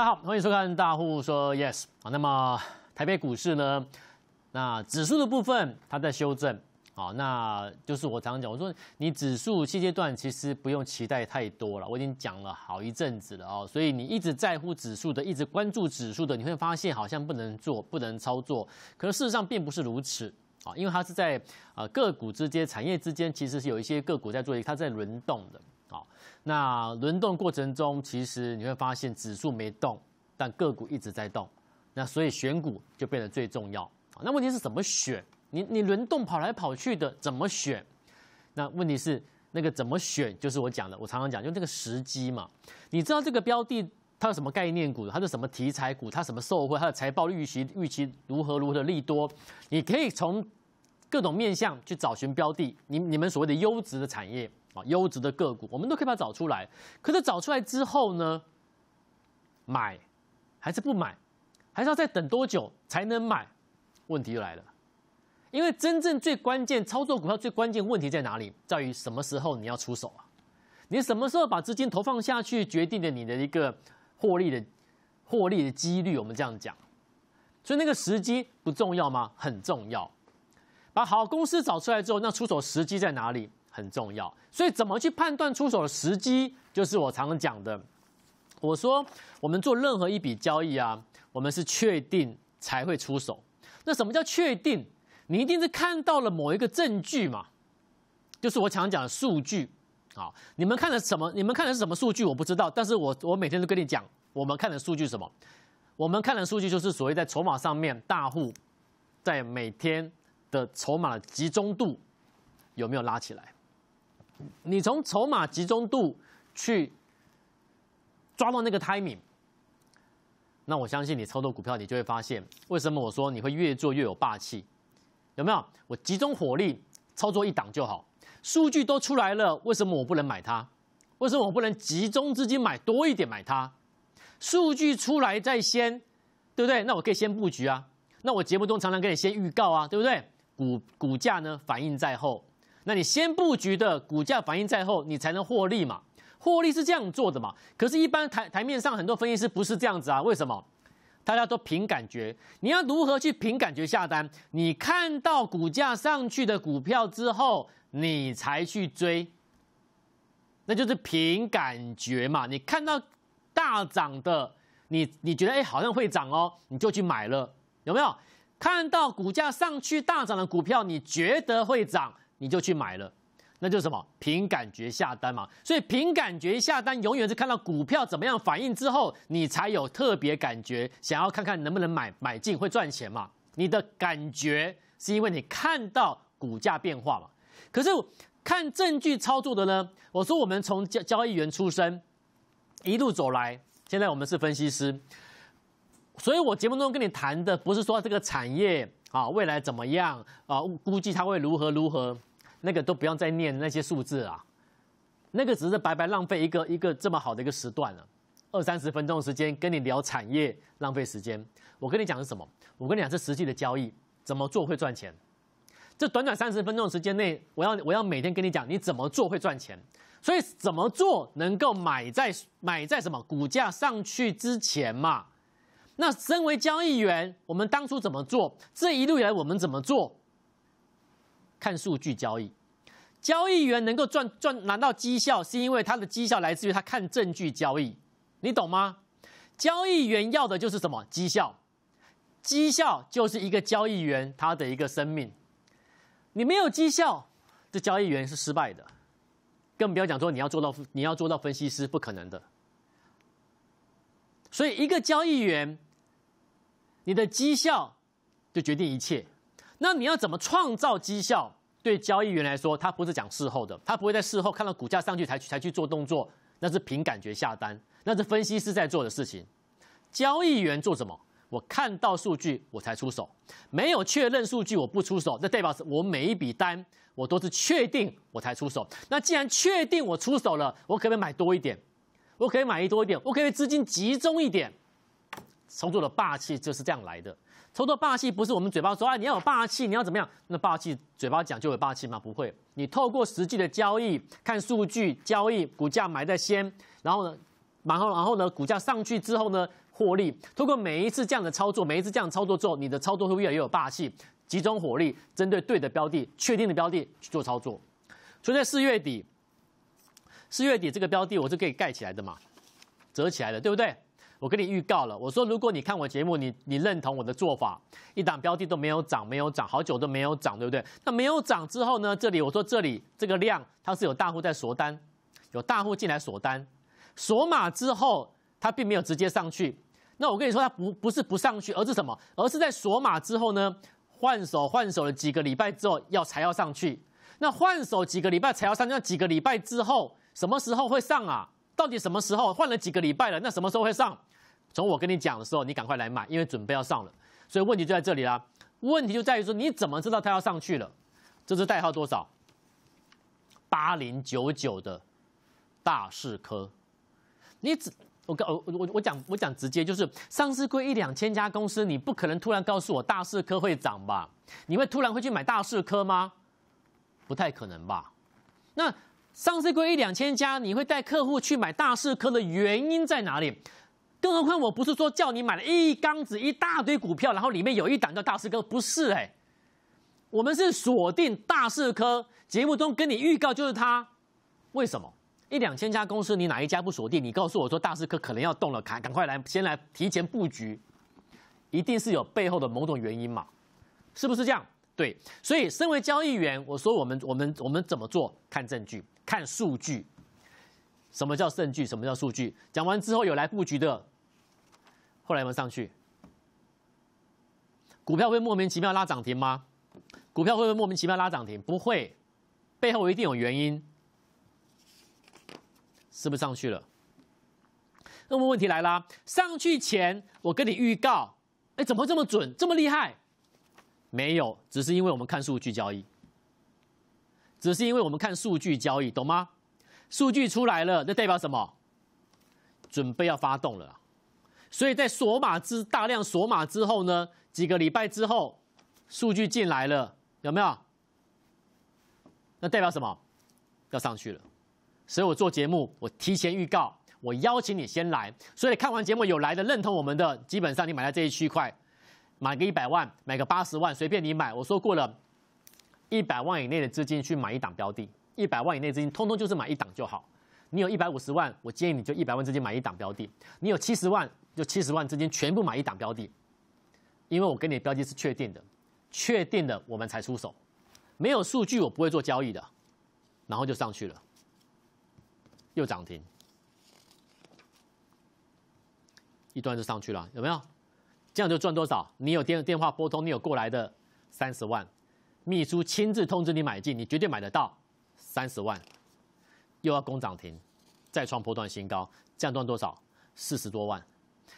大家好，欢迎收看大户说 yes 啊。那么台北股市呢，那指数的部分它在修正啊，那就是我常常讲，我说你指数现阶段其实不用期待太多了，我已经讲了好一阵子了哦，所以你一直在乎指数的，一直关注指数的，你会发现好像不能做，不能操作，可是事实上并不是如此啊，因为它是在呃个股之间、产业之间，其实是有一些个股在做，它在轮动的。那轮动过程中，其实你会发现指数没动，但个股一直在动，那所以选股就变得最重要。那问题是怎么选？你你轮动跑来跑去的怎么选？那问题是那个怎么选？就是我讲的，我常常讲，就这个时机嘛。你知道这个标的它有什么概念股？它是什么题材股？它什么受惠？它的财报预期预期如何如何的利多？你可以从各种面向去找寻标的，你你们所谓的优质的产业。啊，优质的个股，我们都可以把它找出来。可是找出来之后呢，买还是不买，还是要再等多久才能买？问题又来了。因为真正最关键操作股票最关键问题在哪里？在于什么时候你要出手啊？你什么时候把资金投放下去，决定了你的一个获利的获利的几率。我们这样讲，所以那个时机不重要吗？很重要。把好公司找出来之后，那出手时机在哪里？很重要，所以怎么去判断出手的时机，就是我常常讲的。我说，我们做任何一笔交易啊，我们是确定才会出手。那什么叫确定？你一定是看到了某一个证据嘛，就是我常讲的数据。啊，你们看的什么？你们看的是什么数据？我不知道，但是我我每天都跟你讲，我们看的数据什么？我们看的数据就是所谓在筹码上面，大户在每天的筹码的集中度有没有拉起来？你从筹码集中度去抓到那个 timing，那我相信你操作股票，你就会发现为什么我说你会越做越有霸气，有没有？我集中火力操作一档就好，数据都出来了，为什么我不能买它？为什么我不能集中资金买多一点买它？数据出来在先，对不对？那我可以先布局啊。那我节目中常常跟你先预告啊，对不对？股股价呢反应在后。那你先布局的股价反应在后，你才能获利嘛？获利是这样做的嘛？可是，一般台台面上很多分析师不是这样子啊？为什么？大家都凭感觉。你要如何去凭感觉下单？你看到股价上去的股票之后，你才去追，那就是凭感觉嘛？你看到大涨的，你你觉得哎好像会涨哦，你就去买了，有没有？看到股价上去大涨的股票，你觉得会涨？你就去买了，那就是什么？凭感觉下单嘛。所以凭感觉下单，永远是看到股票怎么样反应之后，你才有特别感觉，想要看看能不能买买进会赚钱嘛。你的感觉是因为你看到股价变化嘛。可是看证据操作的呢？我说我们从交交易员出身一路走来，现在我们是分析师，所以我节目中跟你谈的不是说这个产业啊未来怎么样啊，估计它会如何如何。那个都不用再念那些数字啊，那个只是白白浪费一个一个这么好的一个时段了，二三十分钟的时间跟你聊产业浪费时间。我跟你讲是什么？我跟你讲是实际的交易怎么做会赚钱。这短短三十分钟的时间内，我要我要每天跟你讲你怎么做会赚钱。所以怎么做能够买在买在什么股价上去之前嘛？那身为交易员，我们当初怎么做？这一路以来我们怎么做？看数据交易，交易员能够赚赚拿到绩效，是因为他的绩效来自于他看证据交易，你懂吗？交易员要的就是什么绩效？绩效就是一个交易员他的一个生命。你没有绩效，这交易员是失败的，更不要讲说你要做到你要做到分析师，不可能的。所以，一个交易员，你的绩效就决定一切。那你要怎么创造绩效？对交易员来说，他不是讲事后的，他不会在事后看到股价上去才去才去做动作，那是凭感觉下单，那是分析师在做的事情。交易员做什么？我看到数据我才出手，没有确认数据我不出手，那代表是我每一笔单我都是确定我才出手。那既然确定我出手了，我可不可以买多一点？我可以买一多一点，我可以资金集中一点。操作的霸气就是这样来的。操作霸气不是我们嘴巴说啊，你要有霸气，你要怎么样？那霸气嘴巴讲就有霸气吗？不会。你透过实际的交易，看数据交易，股价买在先，然后呢，然后然后呢，股价上去之后呢，获利。通过每一次这样的操作，每一次这样操作之后，你的操作会越来越有霸气，集中火力，针对对的标的、确定的标的去做操作。所以在四月底，四月底这个标的我是可以盖起来的嘛，折起来的，对不对？我跟你预告了，我说如果你看我节目，你你认同我的做法，一档标的都没有涨，没有涨，好久都没有涨，对不对？那没有涨之后呢？这里我说这里这个量它是有大户在锁单，有大户进来锁单，锁码之后它并没有直接上去。那我跟你说，它不不是不上去，而是什么？而是在锁码之后呢，换手换手了几个礼拜之后要才要上去。那换手几个礼拜才要上，那几个礼拜之后什么时候会上啊？到底什么时候换了几个礼拜了？那什么时候会上？从我跟你讲的时候，你赶快来买，因为准备要上了。所以问题就在这里啦。问题就在于说，你怎么知道它要上去了？这是代号多少？八零九九的大市科。你只我我我我讲我讲直接就是上市规一两千家公司，你不可能突然告诉我大市科会涨吧？你会突然会去买大市科吗？不太可能吧？那上市规一两千家，你会带客户去买大市科的原因在哪里？更何况我不是说叫你买了一缸子一大堆股票，然后里面有一档叫大师科，不是哎，我们是锁定大师科，节目中跟你预告就是它，为什么一两千家公司你哪一家不锁定？你告诉我说大师科可能要动了，赶赶快来先来提前布局，一定是有背后的某种原因嘛，是不是这样？对，所以身为交易员，我说我们我们我们怎么做？看证据，看数据。什么叫证据？什么叫数据？讲完之后有来布局的。后来有没有上去？股票会莫名其妙拉涨停吗？股票会不会莫名其妙拉涨停？不会，背后一定有原因。是不是上去了？那么问题来了，上去前我跟你预告，哎，怎么这么准，这么厉害？没有，只是因为我们看数据交易，只是因为我们看数据交易，懂吗？数据出来了，那代表什么？准备要发动了。所以在锁码之大量锁码之后呢，几个礼拜之后，数据进来了，有没有？那代表什么？要上去了。所以我做节目，我提前预告，我邀请你先来。所以看完节目有来的认同我们的，基本上你买在这一区块，买个一百万，买个八十万，随便你买。我说过了，一百万以内的资金去买一档标的，一百万以内资金通通就是买一档就好。你有一百五十万，我建议你就一百万之间买一档标的。你有七十万。就七十万之间全部买一档标的，因为我给你的标的是确定的，确定的我们才出手，没有数据我不会做交易的，然后就上去了，又涨停，一段就上去了，有没有？这样就赚多少？你有电电话拨通，你有过来的三十万，秘书亲自通知你买进，你绝对买得到三十万，又要攻涨停，再创波段新高，这样赚多少？四十多万。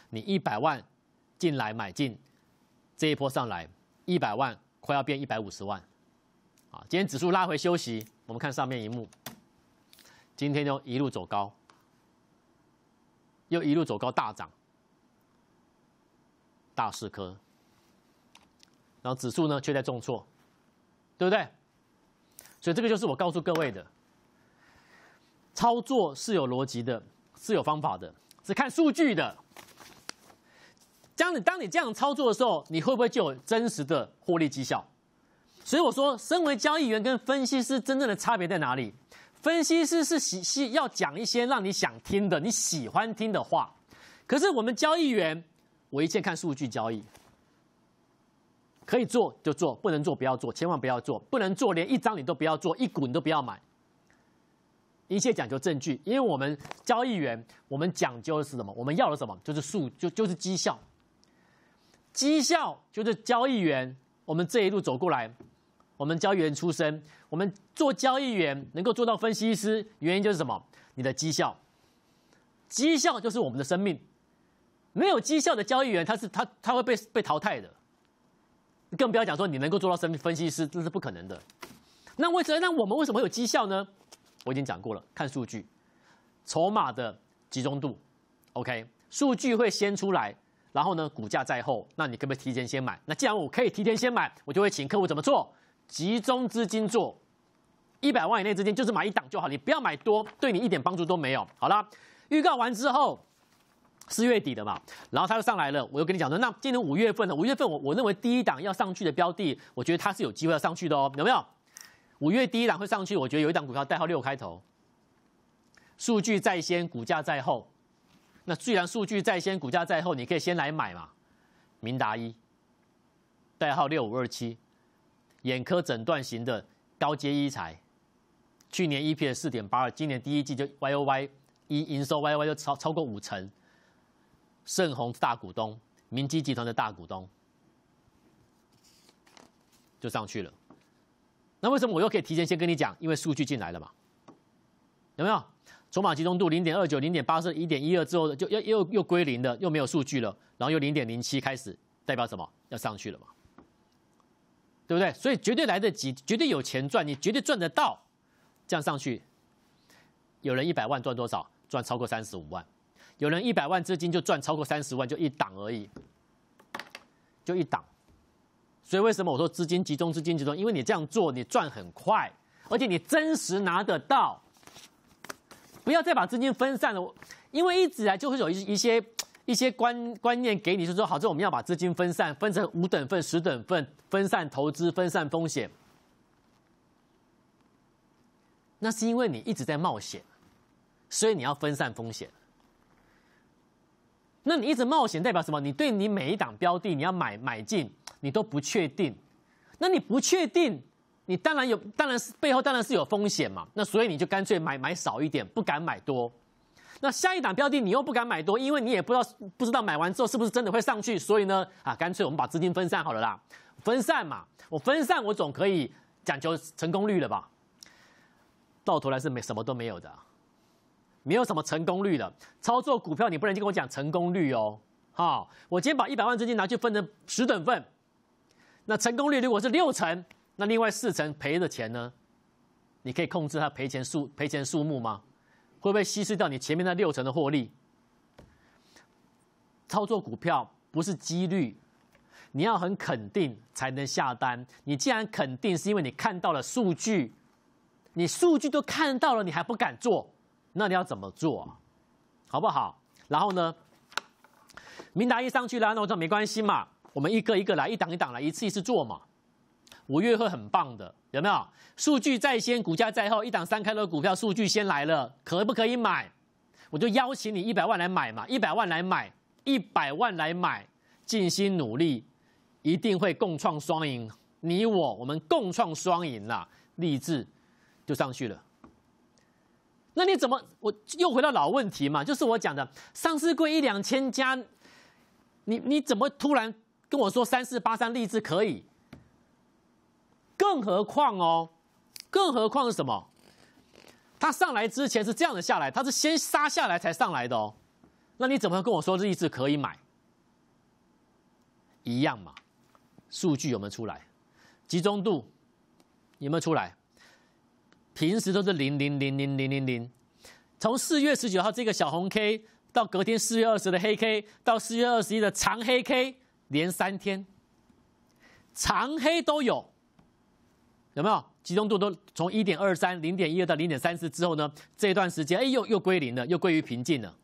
你一百万进来买进，这一波上来一百万快要变一百五十万，啊！今天指数拉回休息，我们看上面一幕，今天就一路走高，又一路走高大涨，大市科，然后指数呢却在重挫，对不对？所以这个就是我告诉各位的，操作是有逻辑的，是有方法的，是看数据的。当你当你这样操作的时候，你会不会就有真实的获利绩效？所以我说，身为交易员跟分析师真正的差别在哪里？分析师是喜喜要讲一些让你想听的、你喜欢听的话，可是我们交易员，我一切看数据交易，可以做就做，不能做不要做，千万不要做，不能做连一张你都不要做，一股你都不要买，一切讲究证据，因为我们交易员，我们讲究的是什么？我们要的什么？就是数，就就是绩效。绩效就是交易员，我们这一路走过来，我们交易员出身，我们做交易员能够做到分析师，原因就是什么？你的绩效，绩效就是我们的生命。没有绩效的交易员，他是他他会被被淘汰的。更不要讲说你能够做到生分析师，这是不可能的。那为什么？那我们为什么会有绩效呢？我已经讲过了，看数据，筹码的集中度，OK，数据会先出来。然后呢，股价在后，那你可不可以提前先买？那既然我可以提前先买，我就会请客户怎么做？集中资金做，一百万以内资金就是买一档就好，你不要买多，对你一点帮助都没有。好了，预告完之后，四月底的嘛，然后它就上来了。我又跟你讲说，那今年五月份呢？五月份我我认为第一档要上去的标的，我觉得它是有机会要上去的哦，有没有？五月第一档会上去，我觉得有一档股票代号六开头，数据在先，股价在后。那既然数据在先，股价在后，你可以先来买嘛。明达一，代号六五二七，眼科诊断型的高阶医材，去年 EPS 四点八二，今年第一季就 YOY 一营收 YOY 就超超过五成。盛虹大股东，明基集团的大股东，就上去了。那为什么我又可以提前先跟你讲？因为数据进来了嘛，有没有？筹码集中度零点二九、零点八四、一点一二之后，就又又又归零的，又没有数据了，然后又零点零七开始，代表什么？要上去了嘛？对不对？所以绝对来得及，绝对有钱赚，你绝对赚得到。这样上去，有人一百万赚多少？赚超过三十五万。有人一百万资金就赚超过三十万，就一档而已，就一档。所以为什么我说资金集中，资金集中？因为你这样做，你赚很快，而且你真实拿得到。不要再把资金分散了，因为一直来就会有一一些一些观观念给你，就说好，这我们要把资金分散，分成五等份、十等份，分散投资，分散风险。那是因为你一直在冒险，所以你要分散风险。那你一直冒险代表什么？你对你每一档标的你要买买进，你都不确定。那你不确定。你当然有，当然是背后当然是有风险嘛。那所以你就干脆买买少一点，不敢买多。那下一档标的你又不敢买多，因为你也不知道不知道买完之后是不是真的会上去。所以呢，啊，干脆我们把资金分散好了啦，分散嘛，我分散我总可以讲求成功率了吧？到头来是没什么都没有的，没有什么成功率的。操作股票你不能跟我讲成功率哦。好，我今天把一百万资金拿去分成十等份，那成功率如果是六成。那另外四成赔的钱呢？你可以控制它赔钱数赔钱数目吗？会不会稀释掉你前面那六成的获利？操作股票不是几率，你要很肯定才能下单。你既然肯定，是因为你看到了数据，你数据都看到了，你还不敢做，那你要怎么做？好不好？然后呢？明达一上去了，那我说没关系嘛，我们一个一个来，一档一档来，一次一次做嘛。五月会很棒的，有没有？数据在先，股价在后，一档三开的股票，数据先来了，可不可以买？我就邀请你一百万来买嘛，一百万来买，一百万来买，尽心努力，一定会共创双赢。你我，我们共创双赢啦！励志就上去了。那你怎么？我又回到老问题嘛，就是我讲的，上市贵一两千家，你你怎么突然跟我说三四八三励志可以？更何况哦，更何况是什么？他上来之前是这样的下来，他是先杀下来才上来的哦。那你怎么跟我说日志可以买？一样嘛？数据有没有出来？集中度有没有出来？平时都是零零零零零零零，从四月十九号这个小红 K 到隔天四月二十的黑 K，到四月二十一的长黑 K，连三天长黑都有。有没有集中度都从一点二三、零点一二到零点三四之后呢？这段时间，哎，又又归零了，又归于平静了。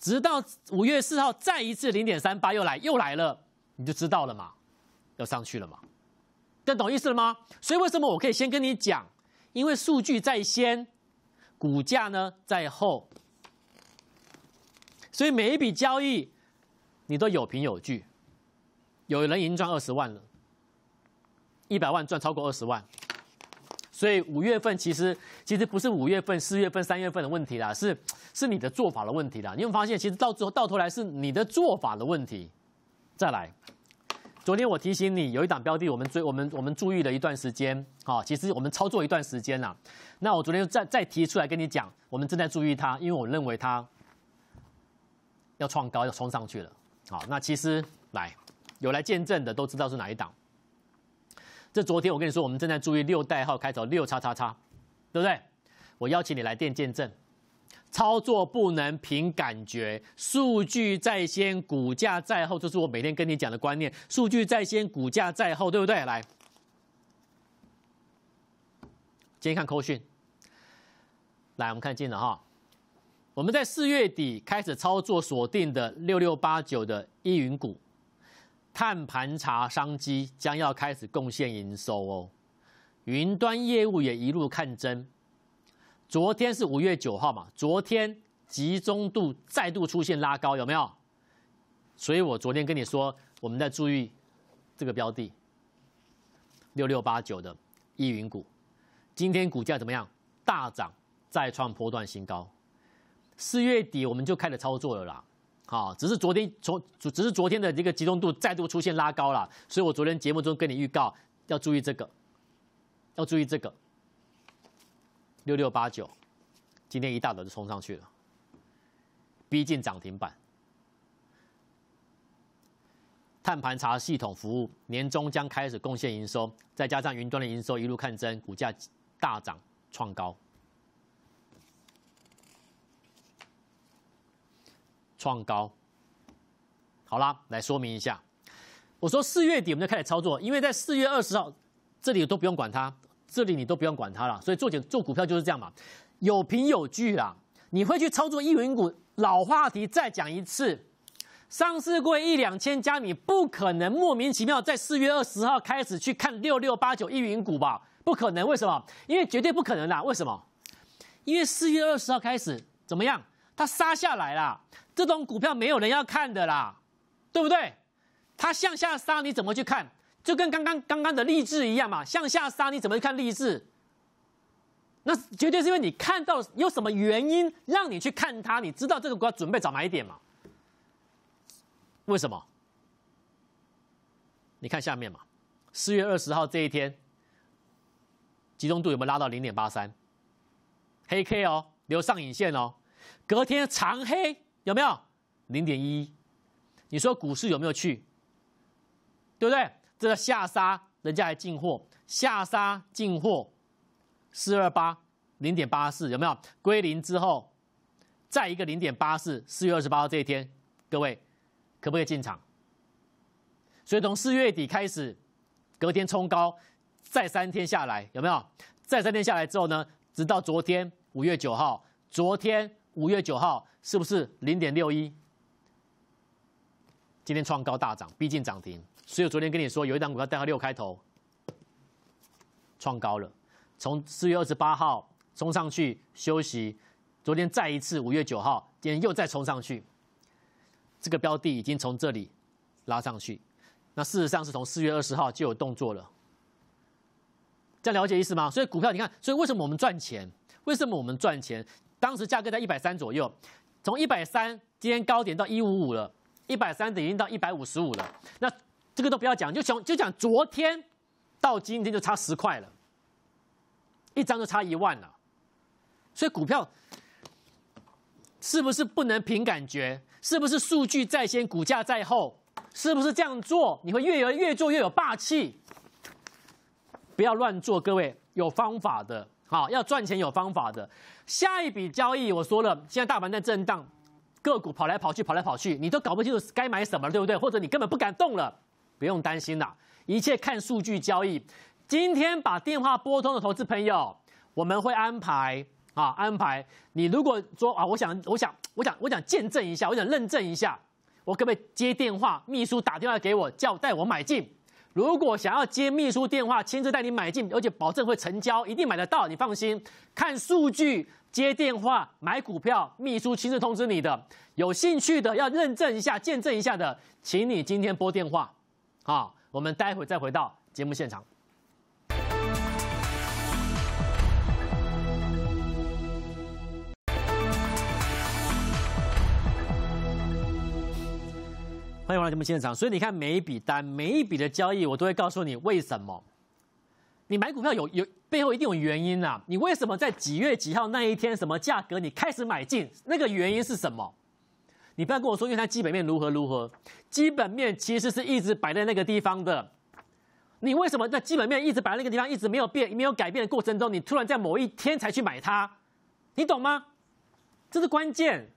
直到五月四号再一次零点三八又来又来了，你就知道了嘛，要上去了嘛，这懂意思了吗？所以为什么我可以先跟你讲？因为数据在先，股价呢在后，所以每一笔交易你都有凭有据。有人已经赚二十万了。一百万赚超过二十万，所以五月份其实其实不是五月份、四月份、三月份的问题啦，是是你的做法的问题啦。你会发现，其实到最后到头来是你的做法的问题。再来，昨天我提醒你有一档标的，我们追我们我们注意了一段时间，啊，其实我们操作一段时间啦。那我昨天再再提出来跟你讲，我们正在注意它，因为我认为它要创高，要冲上去了。好，那其实来有来见证的都知道是哪一档。这昨天我跟你说，我们正在注意六代号开头六叉叉叉，对不对？我邀请你来电见证，操作不能凭感觉，数据在先，股价在后，这是我每天跟你讲的观念。数据在先，股价在后，对不对？来，今天看扣讯，来，我们看近了哈，我们在四月底开始操作锁定的六六八九的依云股，碳盘查商机将要开始贡献营收哦。云端业务也一路看增。昨天是五月九号嘛，昨天集中度再度出现拉高，有没有？所以我昨天跟你说，我们在注意这个标的六六八九的依云股，今天股价怎么样？大涨，再创波段新高。四月底我们就开始操作了啦，好，只是昨天从只是昨天的这个集中度再度出现拉高了，所以我昨天节目中跟你预告要注意这个，要注意这个六六八九，今天一大早就冲上去了，逼近涨停板。碳盘查系统服务年终将开始贡献营收，再加上云端的营收一路看增，股价大涨创高。创高，好啦，来说明一下。我说四月底我们就开始操作，因为在四月二十号这里都不用管它，这里你都不用管它了。所以做简做股票就是这样嘛，有凭有据啦。你会去操作一云股，老话题再讲一次，上市过一两千家，你不可能莫名其妙在四月二十号开始去看六六八九一云股吧？不可能，为什么？因为绝对不可能啦。为什么？因为四月二十号开始怎么样？它杀下来了。这种股票没有人要看的啦，对不对？它向下杀，你怎么去看？就跟刚刚刚刚的励志一样嘛，向下杀你怎么去看励志？那绝对是因为你看到有什么原因让你去看它，你知道这个股要准备找买点嘛？为什么？你看下面嘛，四月二十号这一天，集中度有没有拉到零点八三？黑 K 哦，留上影线哦，隔天长黑。有没有零点一？你说股市有没有去？对不对？这个下杀，人家还进货，下杀进货，四二八零点八四，有没有归零之后，再一个零点八四？四月二十八号这一天，各位可不可以进场？所以从四月底开始，隔天冲高，再三天下来，有没有？再三天下来之后呢？直到昨天五月九号，昨天五月九号。是不是零点六一？今天创高大涨，逼近涨停。所以我昨天跟你说，有一档股票带到六开头，创高了。从四月二十八号冲上去休息，昨天再一次五月九号，今天又再冲上去。这个标的已经从这里拉上去，那事实上是从四月二十号就有动作了。这样了解意思吗？所以股票你看，所以为什么我们赚钱？为什么我们赚钱？当时价格在一百三左右。从一百三今天高点到一五五了，一百三已经到一百五十五了。那这个都不要讲，就从就讲昨天到今天就差十块了，一张就差一万了。所以股票是不是不能凭感觉？是不是数据在先，股价在后？是不是这样做你会越有越做越有霸气？不要乱做，各位有方法的。好，要赚钱有方法的。下一笔交易，我说了，现在大盘在震荡，个股跑来跑去，跑来跑去，你都搞不清楚该买什么，对不对？或者你根本不敢动了，不用担心啦，一切看数据交易。今天把电话拨通的投资朋友，我们会安排啊，安排你。如果说啊，我想，我想，我想，我想见证一下，我想认证一下，我可不可以接电话？秘书打电话给我，叫带我买进。如果想要接秘书电话，亲自带你买进，而且保证会成交，一定买得到，你放心。看数据，接电话买股票，秘书亲自通知你的。有兴趣的要认证一下、见证一下的，请你今天拨电话。好，我们待会再回到节目现场。欢迎回来节目现场。所以你看，每一笔单、每一笔的交易，我都会告诉你为什么。你买股票有有背后一定有原因呐。你为什么在几月几号那一天什么价格你开始买进？那个原因是什么？你不要跟我说，因为它基本面如何如何。基本面其实是一直摆在那个地方的。你为什么在基本面一直摆在那个地方，一直没有变、没有改变的过程中，你突然在某一天才去买它？你懂吗？这是关键。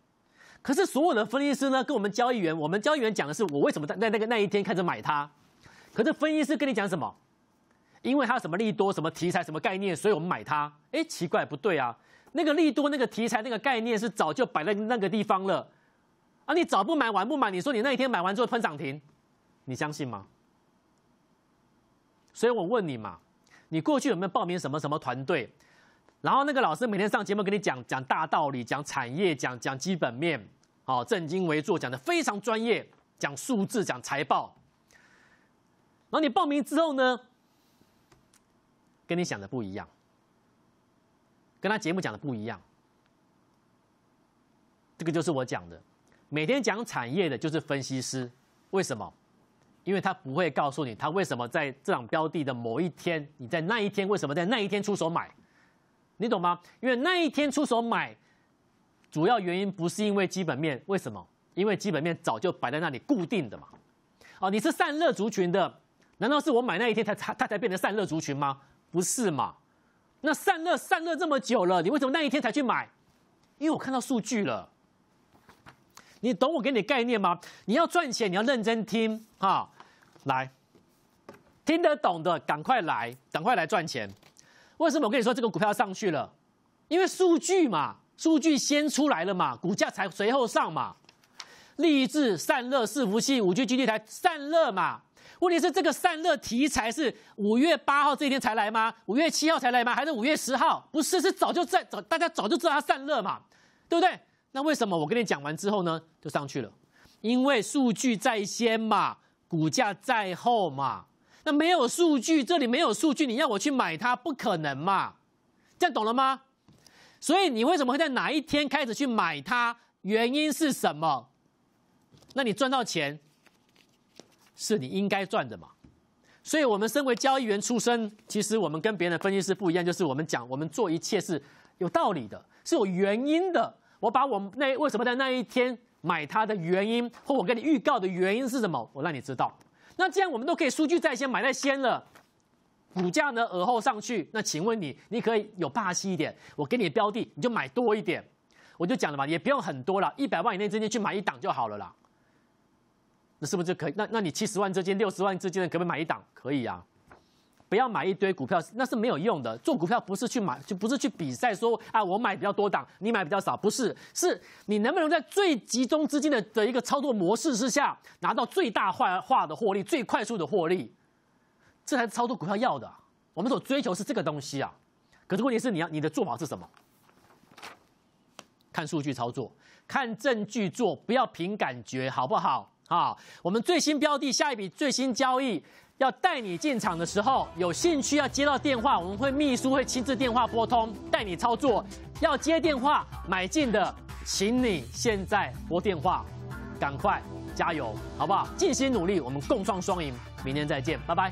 可是所有的分析师呢，跟我们交易员，我们交易员讲的是我为什么在在那个那一天开始买它。可是分析师跟你讲什么？因为它什么利多、什么题材、什么概念，所以我们买它。哎，奇怪，不对啊！那个利多、那个题材、那个概念是早就摆在那个地方了啊！你早不买晚不买，你说你那一天买完之后喷涨停，你相信吗？所以我问你嘛，你过去有没有报名什么什么团队？然后那个老师每天上节目跟你讲讲大道理，讲产业，讲讲基本面，哦，正襟危坐，讲的非常专业，讲数字，讲财报。然后你报名之后呢，跟你想的不一样，跟他节目讲的不一样。这个就是我讲的，每天讲产业的就是分析师，为什么？因为他不会告诉你他为什么在这场标的的某一天，你在那一天为什么在那一天出手买，你懂吗？因为那一天出手买，主要原因不是因为基本面，为什么？因为基本面早就摆在那里固定的嘛。哦，你是散热族群的。难道是我买那一天才才它才变成散热族群吗？不是嘛？那散热散热这么久了，你为什么那一天才去买？因为我看到数据了。你懂我给你概念吗？你要赚钱，你要认真听啊！来，听得懂的赶快来，赶快来赚钱。为什么我跟你说这个股票上去了？因为数据嘛，数据先出来了嘛，股价才随后上嘛。立志散热伺服器五 G 基地台散热嘛。问题是这个散热题材是五月八号这一天才来吗？五月七号才来吗？还是五月十号？不是，是早就在早，大家早就知道它散热嘛，对不对？那为什么我跟你讲完之后呢，就上去了？因为数据在先嘛，股价在后嘛。那没有数据，这里没有数据，你要我去买它，不可能嘛？这样懂了吗？所以你为什么会在哪一天开始去买它？原因是什么？那你赚到钱？是你应该赚的嘛？所以，我们身为交易员出身，其实我们跟别人的分析师不一样，就是我们讲，我们做一切是有道理的，是有原因的。我把我那为什么在那一天买它的原因，或我跟你预告的原因是什么，我让你知道。那既然我们都可以数据在先，买在先了，股价呢而后上去，那请问你，你可以有霸气一点，我给你标的，你就买多一点。我就讲了嘛，也不用很多了，一百万以内之间去买一档就好了啦。那是不是就可以？那那你七十万之间、六十万之间的，可不可以买一档？可以啊，不要买一堆股票，那是没有用的。做股票不是去买，就不是去比赛说啊，我买比较多档，你买比较少，不是，是你能不能在最集中资金的的一个操作模式之下，拿到最大化化的获利，最快速的获利，这才是操作股票要的。我们所追求是这个东西啊。可是问题是，你要你的做法是什么？看数据操作，看证据做，不要凭感觉，好不好？好，我们最新标的下一笔最新交易要带你进场的时候，有兴趣要接到电话，我们会秘书会亲自电话拨通带你操作。要接电话买进的，请你现在拨电话，赶快加油，好不好？尽心努力，我们共创双赢。明天再见，拜拜。